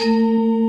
Música